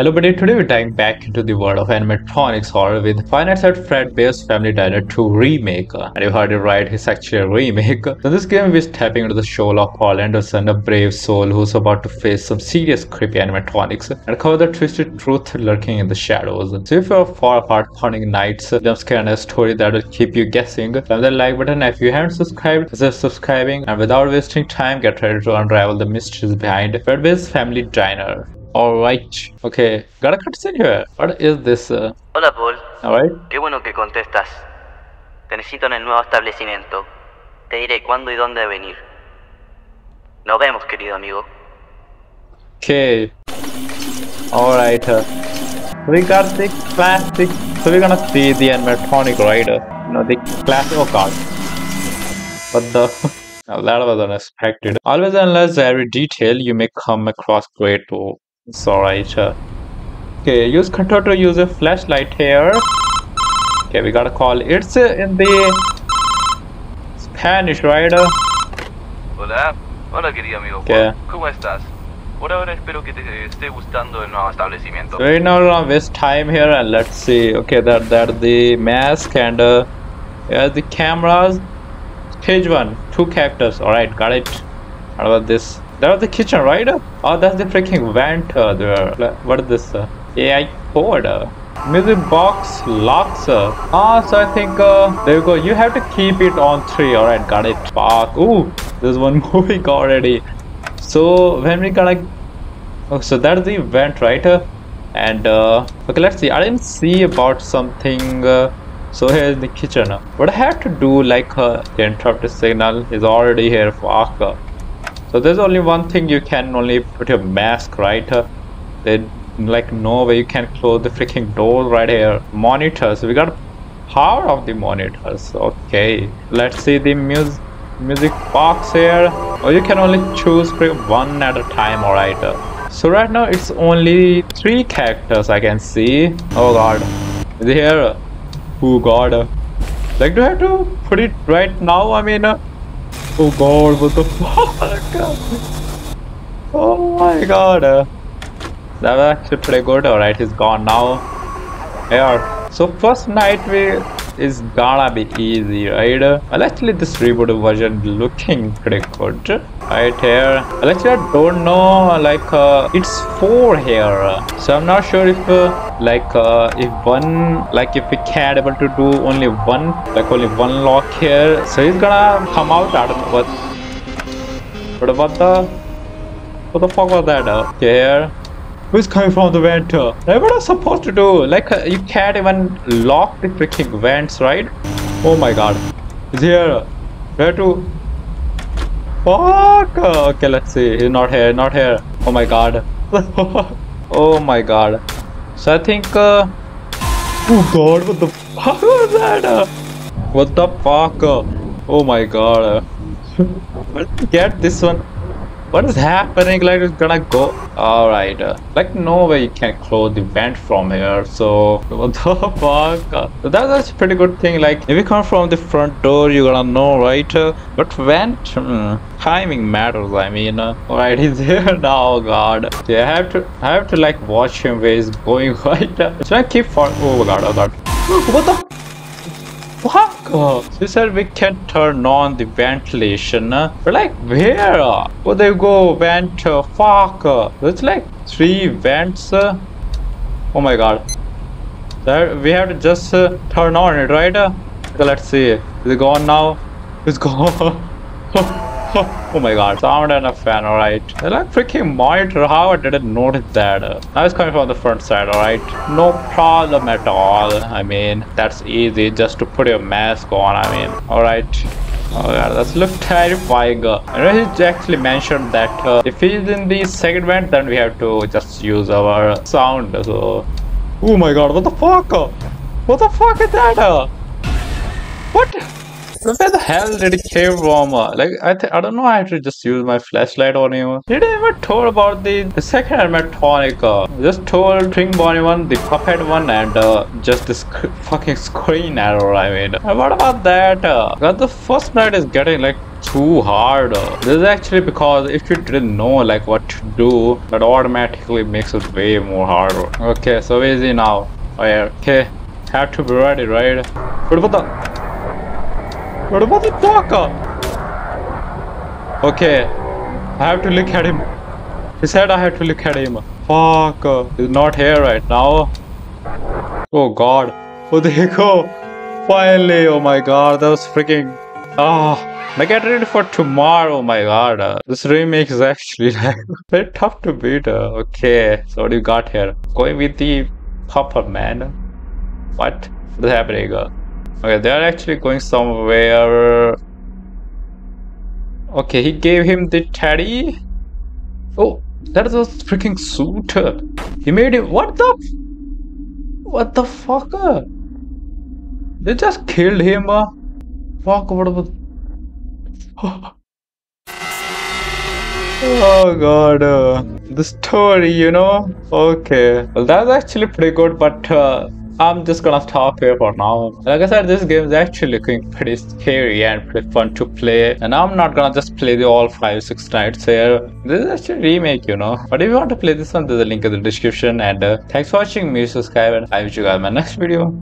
Hello buddy, today we're diving back into the world of animatronics horror with Five Nights at Fredbear's Family Diner 2 remake. And you heard it right, it's actually a remake. In this game we're stepping into the soul of Paul Anderson, a brave soul who's about to face some serious creepy animatronics and cover the twisted truth lurking in the shadows. So if you're far apart haunting nights, jump scare and a story that will keep you guessing, click the like button if you haven't subscribed, consider subscribing and without wasting time get ready to unravel the mysteries behind Fredbear's Family Diner. Alright, okay, got a cutscene here. What is this? Uh, Hola Paul, Alright, qué bueno que contestas. Te necesito en el nuevo establecimiento. Te diré cuándo y dónde venir. Nos vemos, querido amigo. okay. Alright, uh, we got the classic. So we're gonna see the animatronic rider. You know, the classic. Oh god. What the? Now that was unexpected. Always analyze every detail you may come across great to. It's alright. Okay, use control to use a flashlight here. Okay, we got a call. It's in the Spanish, right? Hola, hola querido amigo ¿Qué? Juan. ¿Cómo estás? Por ahora espero que te esté gustando el nuevo establecimiento. So we're not gonna waste time here and let's see. Okay, that that the mask and uh, yeah, the cameras. Page one, two characters. All right, got it. What about this? That was the kitchen, right? Oh, that's the freaking vent uh, there. What is this? Uh, AI code. Music box locks. Ah, so I think uh, there you go. You have to keep it on three. All right, got it. Fuck. Ooh, there's one moving already. So when we gonna Oh, so that's the vent, right? And uh, okay, let's see. I didn't see about something. Uh, so here's the kitchen. What I have to do, like uh, the signal is already here. Fuck. So there's only one thing you can only put your mask, right? Uh, there like no way you can close the freaking door right here. Monitors. We got power of the monitors. Okay. Let's see the music music box here. Or you can only choose one at a time. Alright. Uh, so right now it's only three characters I can see. Oh god. Is here? Oh god. Like do I have to put it right now? I mean uh, Oh god, what the fuck? Oh my god. That was actually pretty good. Alright, he's gone now. Yeah. So first night we is gonna be easy, right? Well, actually this reboot version looking pretty good. Right here. Well, actually I don't know. Like uh, it's four here, so I'm not sure if uh, like uh, if one like if we can able to do only one like only one lock here. So he's gonna come out. I don't know what. What about the? What the fuck was that? Uh, here. Who's coming from the vent? Uh, what supposed to do? Like, uh, you can't even lock the freaking vents, right? Oh my god. He's here. Where to? Fuck. Uh, Okay, let's see. He's not here. Not here. Oh my god. oh my god. So I think. Uh, oh god, what the fuck was that? Uh, what the fuck? Oh my god. Uh, get this one. What is happening? Like it's gonna go. Alright. Uh, like no way you can close the vent from here. So what the fuck? So that, that's a pretty good thing. Like if you come from the front door, you're gonna know, right? Uh, but vent, hmm, timing matters. I mean, uh, alright, he's here now. God. Yeah, I have to. I have to like watch him where he's going. Right. So I keep for. Oh god. Oh god. What the? Fuck! Uh, She said we can turn on the ventilation. But like where? Where they go? Vent? Fuck! There's like three vents. Oh my god. We have to just uh, turn on it, right? So let's see. Is it gone now? It's gone. oh my god. Sound and a fan, alright. Like freaking monitor. How I didn't notice that. Now it's coming from the front side, alright. No problem at all. I mean, that's easy just to put your mask on. I mean, alright. Oh god, that's look terrifying. Uh, know he actually mentioned that uh, if he's in the second vent, then we have to just use our sound. So, oh my god, what the fuck? What the fuck is that? What? Where the hell did it came from? Like I, I don't know. I have to just use my flashlight on him. Did I ever told about the, the second animatronic? Uh, just told Twin Bonnie one, the puppet one, and uh, just this sc- fucking screen error. I mean, Uh, what about that? Uh, the first night is getting like too hard. This is actually because if you didn't know like what to do, that automatically makes it way more harder. Okay, so easy now. Oh yeah, okay. Have to be ready, right? What about the What about the talker? Okay. I have to look at him. He said I have to look at him. Fuck. He's not here right now. Oh god. Oh there you go. Finally. Oh my god. That was freaking. Ah. I get ready for tomorrow. Oh my god. Uh, this remake is actually like very tough to beat. Uh, okay. So what do you got here? Going with the popper man. What? What's happening? Uh, okay. They're actually going somewhere. Okay. He gave him the teddy. Oh. That is a freaking suit. He made him. What the? What the fuck? They just killed him. Fuck, what about. oh god. uh, the story, you know? Okay. Well, that's actually pretty good, but. Uh, I'm just gonna stop here for now. Like I said, this game is actually looking pretty scary and pretty fun to play. And I'm not gonna just play the all 5-6 nights here. This is actually a remake, you know. But if you want to play this one, there's a link in the description. And uh, thanks for watching me, subscribe, and I will see you guys in my next video.